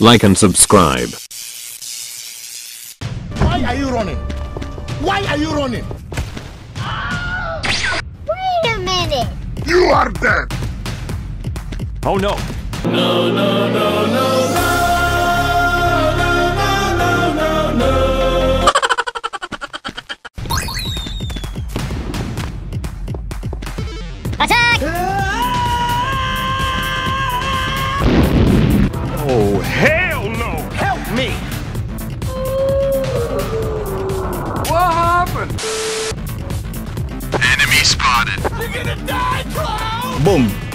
Like and subscribe. Why are you running? Why are you running? Wait a minute. You are dead. Oh no. Attack! Boom.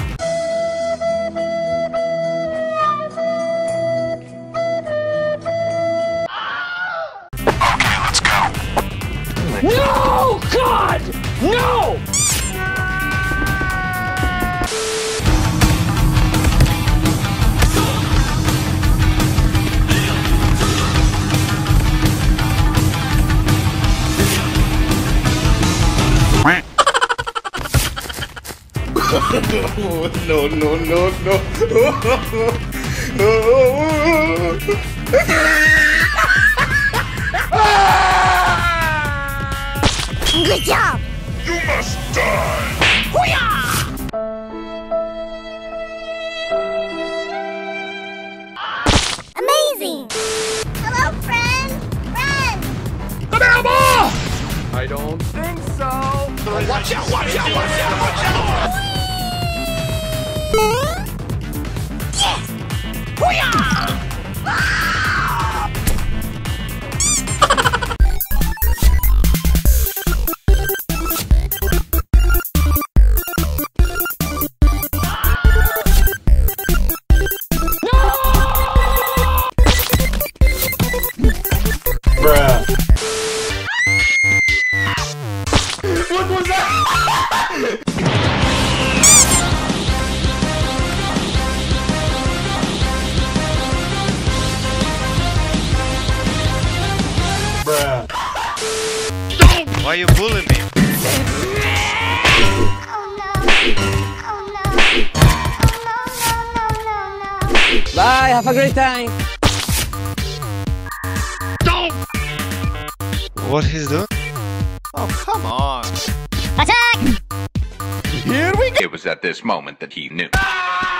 No, no, no, no. Good job! You must die. Amazing! Hello, friend! Friend! I don't think so. Watch out, watch out, watch out, watch out. What have a great time. What he's doing? Oh, come on. Attack! Here we go. It was at this moment that he knew. Here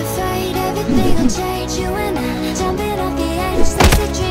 afraid everything will change. You and I jumping off the edge, that's